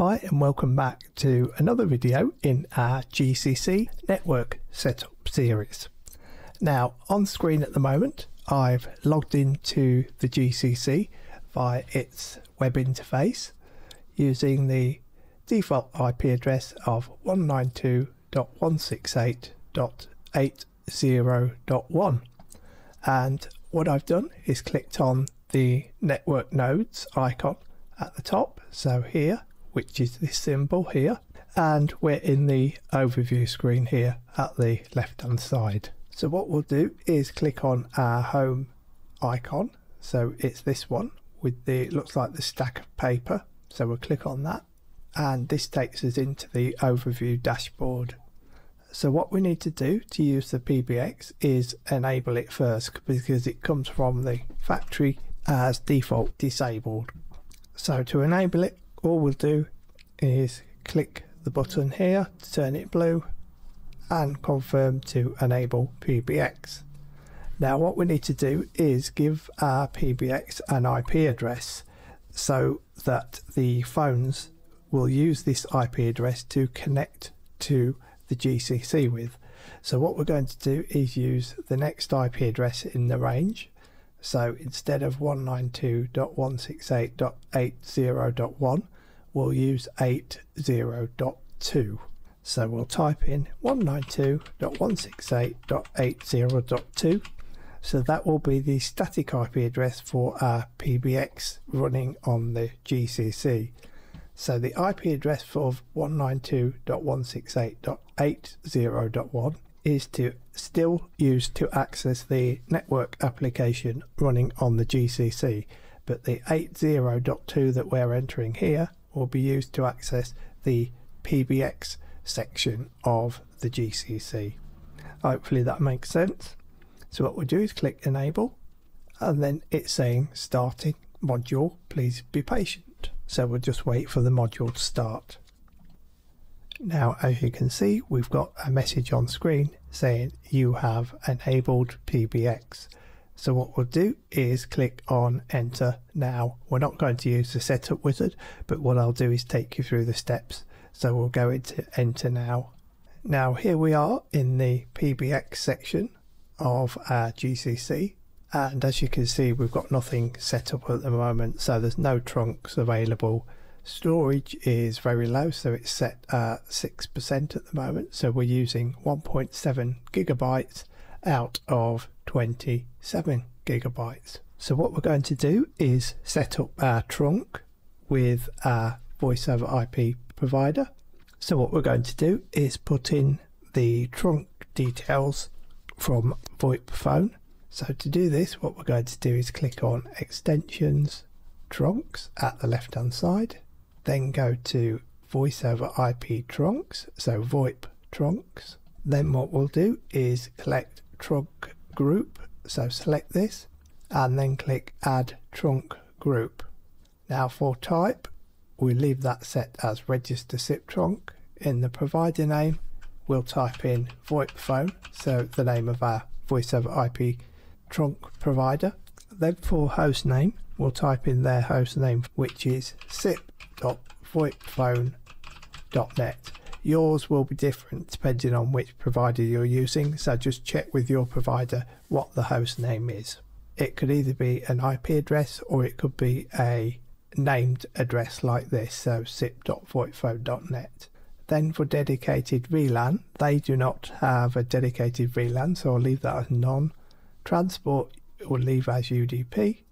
Hi and welcome back to another video in our GCC network setup series. Now on screen at the moment I've logged into the GCC via its web interface using the default IP address of 192.168.80.1 and what I've done is clicked on the network nodes icon at the top so here which is this symbol here and we're in the overview screen here at the left hand side. So what we'll do is click on our home icon. So it's this one with the it looks like the stack of paper. So we'll click on that and this takes us into the overview dashboard. So what we need to do to use the PBX is enable it first because it comes from the factory as default disabled. So to enable it all we'll do is click the button here to turn it blue and confirm to enable PBX. Now what we need to do is give our PBX an IP address so that the phones will use this IP address to connect to the GCC with. So what we're going to do is use the next IP address in the range. So instead of 192.168.80.1 we'll use 80.2. So we'll type in 192.168.80.2. So that will be the static IP address for our PBX running on the GCC. So the IP address for 192.168.80.1 is to still used to access the network application running on the GCC, but the 80.2 that we're entering here will be used to access the PBX section of the GCC. Hopefully that makes sense. So what we'll do is click enable and then it's saying starting module, please be patient. So we'll just wait for the module to start. Now as you can see we've got a message on screen saying you have enabled PBX. So what we'll do is click on enter now. We're not going to use the setup wizard, but what I'll do is take you through the steps. So we'll go into enter now. Now here we are in the PBX section of our GCC. And as you can see, we've got nothing set up at the moment. So there's no trunks available. Storage is very low, so it's set at 6% at the moment. So we're using 1.7 gigabytes out of 27 gigabytes. So what we're going to do is set up our trunk with our voice over IP provider. So what we're going to do is put in the trunk details from Voipfone. So to do this, what we're going to do is click on extensions trunks at the left hand side, then go to voice over IP trunks, so VoIP trunks. Then what we'll do is select trunk group. So select this and then click add trunk group. Now for type, we leave that set as register SIP trunk. In the provider name, we'll type in Voipfone, so the name of our voice over IP trunk provider. Then for host name, we'll type in their host name, which is sip.voipfone.net. Yours will be different depending on which provider you're using, so just check with your provider what the host name is. It could either be an IP address or it could be a named address like this, so sip.voipfone.net. Then for dedicated VLAN, they do not have a dedicated VLAN, so I'll leave that as none. Transport will leave as UDP.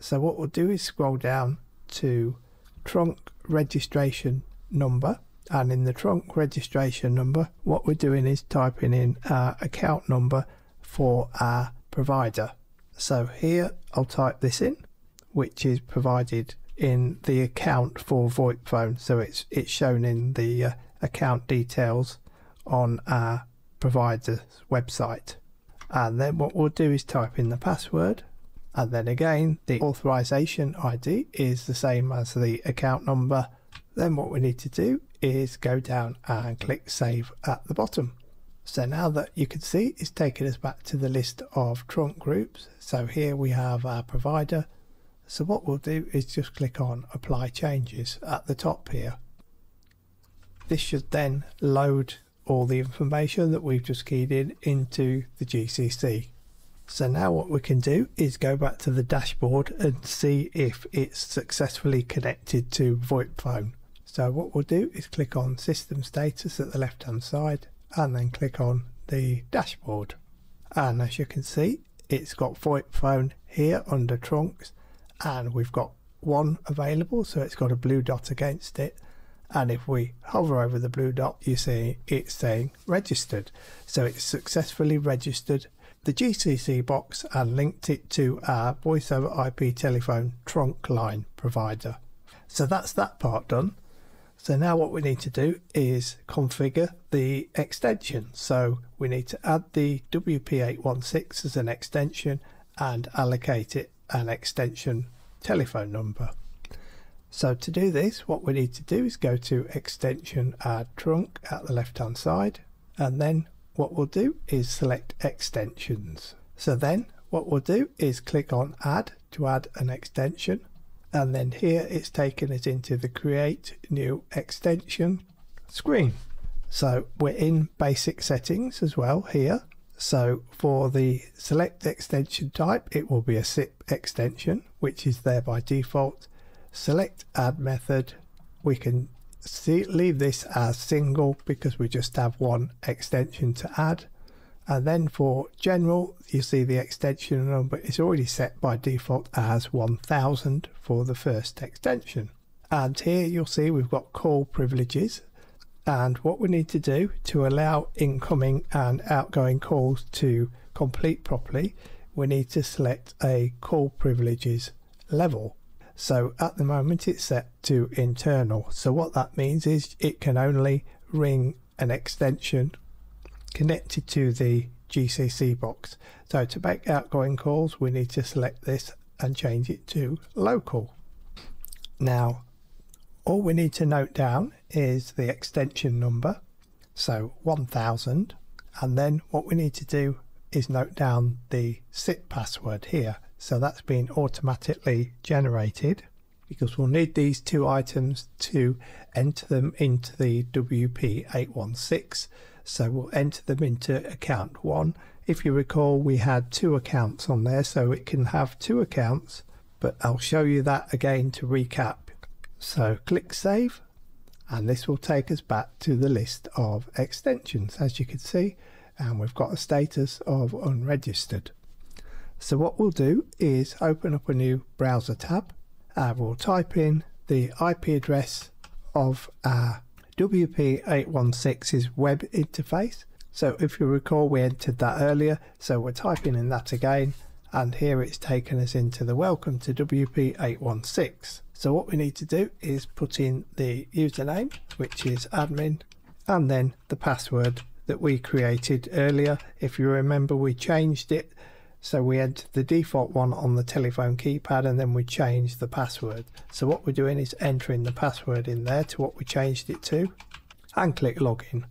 So what we'll do is scroll down to trunk registration number and in the trunk registration number what we're doing is typing in our account number for our provider. So here I'll type this in which is provided in the account for Voipfone. So it's it's shown in the uh, account details on our provider's website. And then what we'll do is type in the password and then again the authorization ID is the same as the account number then what we need to do is go down and click save at the bottom. So now that you can see it's taken us back to the list of trunk groups. So here we have our provider. So what we'll do is just click on apply changes at the top here. this should then load all the information that we've just keyed in into the GCC. So now what we can do is go back to the dashboard and see if it's successfully connected to Voipfone. So what we'll do is click on system status at the left hand side and then click on the dashboard. And as you can see, it's got Voipfone here under trunks and we've got one available. So it's got a blue dot against it. And if we hover over the blue dot, you see it's saying registered. So it's successfully registered the GCC box and linked it to our voice over IP telephone trunk line provider. So that's that part done. So now what we need to do is configure the extension. So we need to add the WP816 as an extension and allocate it an extension telephone number. So to do this, what we need to do is go to extension add trunk at the left hand side and then what we'll do is select extensions. So then what we'll do is click on add to add an extension and then here it's taken us into the create new extension screen. So we're in basic settings as well here. So for the select extension type, it will be a SIP extension, which is there by default. Select add method. We can see, leave this as single because we just have one extension to add. And then for general, you see the extension number is already set by default as 1000 for the first extension. And here you'll see we've got call privileges. And what we need to do to allow incoming and outgoing calls to complete properly, we need to select a call privileges level. So at the moment it's set to internal. So what that means is it can only ring an extension connected to the GCC box. So to make outgoing calls we need to select this and change it to local. Now all we need to note down is the extension number so 1000 and then what we need to do is note down the SIP password here so that's been automatically generated because we'll need these two items to enter them into the WP816. So we'll enter them into account one. If you recall, we had two accounts on there, so it can have two accounts, but I'll show you that again to recap. So click save, and this will take us back to the list of extensions, as you can see, and we've got a status of unregistered. So what we'll do is open up a new browser tab and we'll type in the IP address of our WP816's web interface. So if you recall we entered that earlier so we're typing in that again and here it's taken us into the welcome to WP816. So what we need to do is put in the username which is admin and then the password that we created earlier. If you remember we changed it so we entered the default one on the telephone keypad and then we changed the password. So what we're doing is entering the password in there to what we changed it to and click login.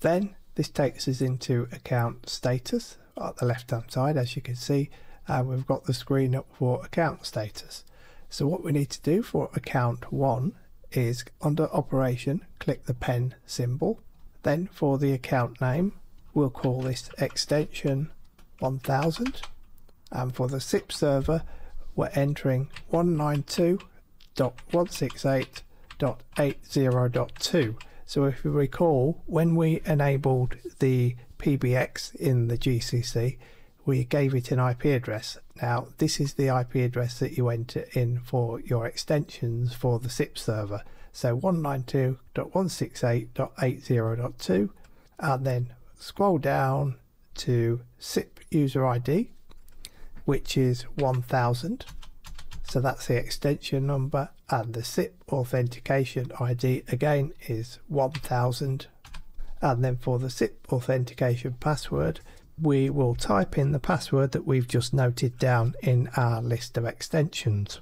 Then this takes us into account status at the left hand side as you can see and we've got the screen up for account status. So what we need to do for account 1 is under operation click the pen symbol then for the account name we'll call this extension 1000 and for the SIP server we're entering 192.168.80.2 so if you recall when we enabled the PBX in the GCC we gave it an IP address. Now this is the IP address that you enter in for your extensions for the SIP server. So 192.168.80.2 and then scroll down to SIP user ID which is 1000 so that's the extension number and the SIP authentication ID again is 1000 and then for the SIP authentication password we will type in the password that we've just noted down in our list of extensions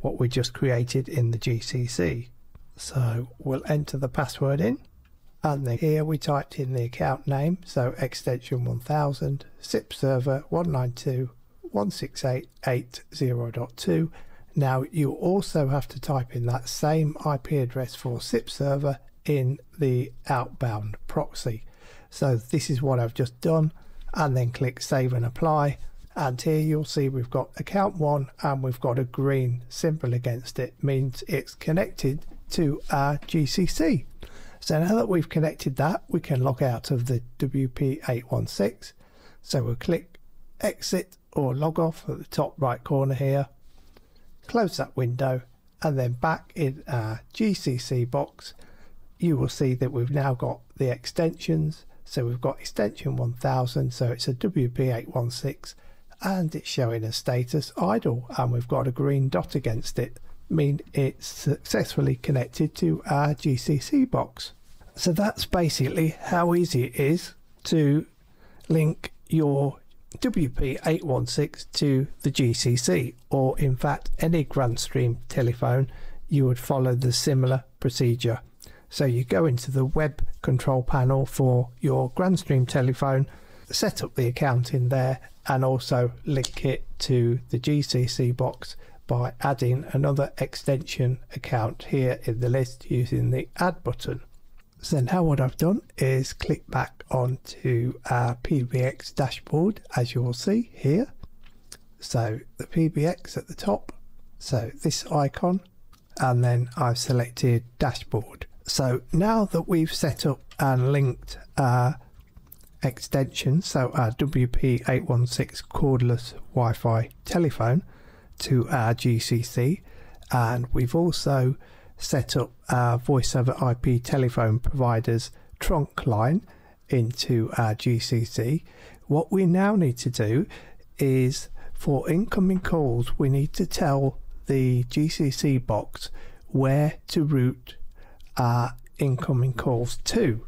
what we just created in the GCC so we'll enter the password in and then here we typed in the account name so extension 1000 SIP server 192 168.80.2. Now you also have to type in that same IP address for SIP server in the outbound proxy. So this is what I've just done and then click save and apply and here you'll see we've got account one and we've got a green symbol against it means it's connected to our GCC. So now that we've connected that we can log out of the WP816 so we'll click exit or log off at the top right corner here close that window and then back in our GCC box you will see that we've now got the extensions so we've got extension 1000 so it's a WP816 and it's showing a status idle and we've got a green dot against it mean it's successfully connected to our GCC box. So that's basically how easy it is to link your WP816 to the GCC or in fact any Grandstream telephone you would follow the similar procedure. So you go into the web control panel for your Grandstream telephone, set up the account in there and also link it to the GCC box by adding another extension account here in the list using the add button. So now what I've done is click back onto our PBX dashboard as you will see here. So the PBX at the top, so this icon and then I've selected dashboard. So now that we've set up and linked our extension, so our WP816 cordless Wi-Fi telephone to our GCC and we've also set up our voice over IP telephone provider's trunk line into our GCC. What we now need to do is for incoming calls we need to tell the GCC box where to route our incoming calls to.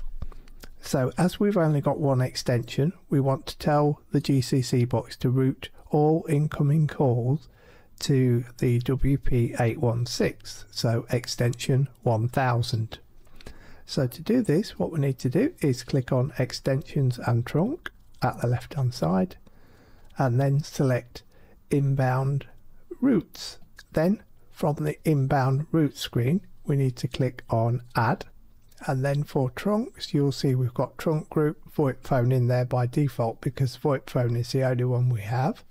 So as we've only got one extension, we want to tell the GCC box to route all incoming calls to the WP816, so extension 1000. So to do this, what we need to do is click on extensions and trunk at the left hand side and then select inbound routes. Then from the inbound route screen, we need to click on add and then for trunks you'll see we've got trunk group Voipfone in there by default because Voipfone is the only one we have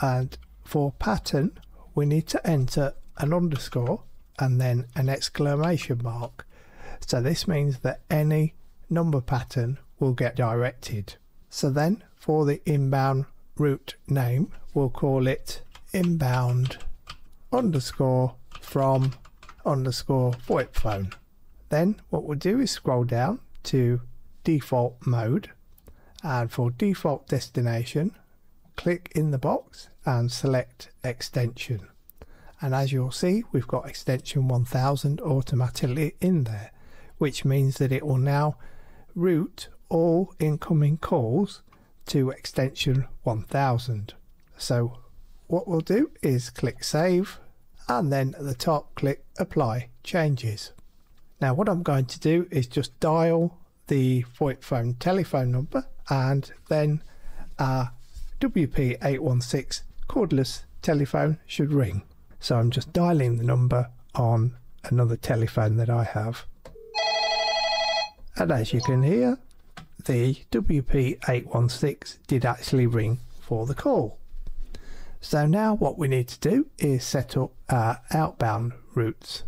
and for pattern we need to enter an underscore and then an exclamation mark. So this means that any number pattern will get directed. So then for the inbound route name we'll call it inbound underscore from underscore Voipfone. Then what we'll do is scroll down to default mode. And for default destination click in the box and select extension. And as you'll see we've got extension 1000 automatically in there which means that it will now route all incoming calls to extension 1000 so what we'll do is click save and then at the top click apply changes. Now what I'm going to do is just dial the Voipfone telephone number and then our WP816 cordless telephone should ring. So I'm just dialing the number on another telephone that I have. And as you can hear, the WP816 did actually ring for the call. So now what we need to do is set up our outbound routes.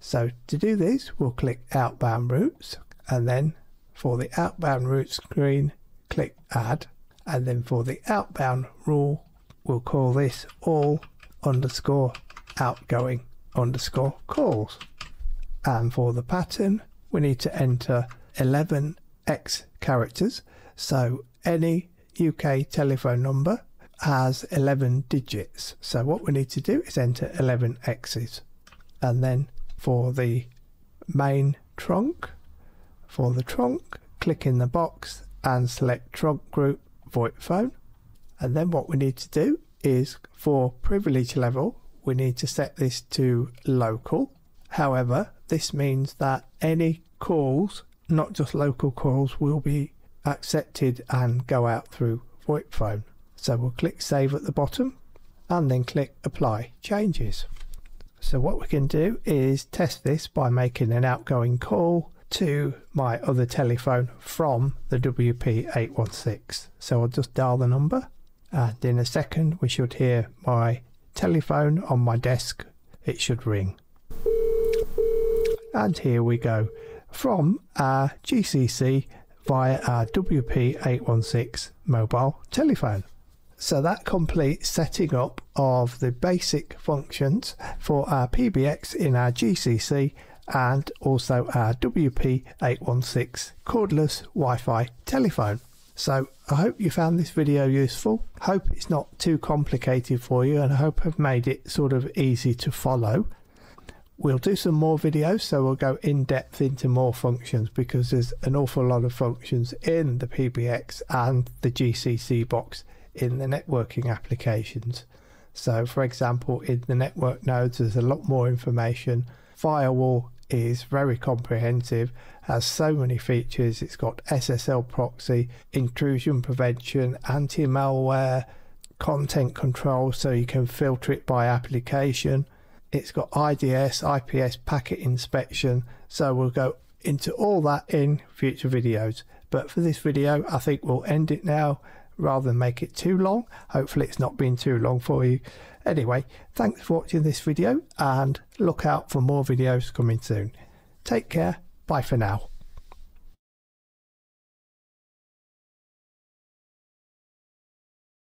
So to do this, we'll click outbound routes and then for the outbound route screen, click add. And then for the outbound rule, we'll call this all underscore outgoing underscore calls. And for the pattern, we need to enter 11 X characters. So any UK telephone number has 11 digits. So what we need to do is enter 11 X's and then for the main trunk. For the trunk, click in the box and select trunk group Voipfone. And then what we need to do is for privilege level, we need to set this to local. However, this means that any calls, not just local calls, will be accepted and go out through Voipfone. So we'll click save at the bottom and then click apply changes. So what we can do is test this by making an outgoing call to my other telephone from the WP816. So I'll just dial the number and in a second we should hear my telephone on my desk. It should ring. And here we go from our GCC via our WP816 mobile telephone. So that completes setting up of the basic functions for our PBX in our GCC and also our WP816 cordless Wi-Fi telephone. So I hope you found this video useful. Hope it's not too complicated for you and I hope I've made it sort of easy to follow. We'll do some more videos so we'll go in depth into more functions because there's an awful lot of functions in the PBX and the GCC box in the networking applications. So for example in the network nodes there's a lot more information. Firewall is very comprehensive, has so many features. It's got SSL proxy, intrusion prevention, anti malware, content control so you can filter it by application. It's got IDS, IPS packet inspection. So we'll go into all that in future videos. But for this video, I think we'll end it now rather than make it too long. Hopefully it's not been too long for you. Anyway, thanks for watching this video and look out for more videos coming soon. Take care. Bye for now.